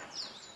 あ!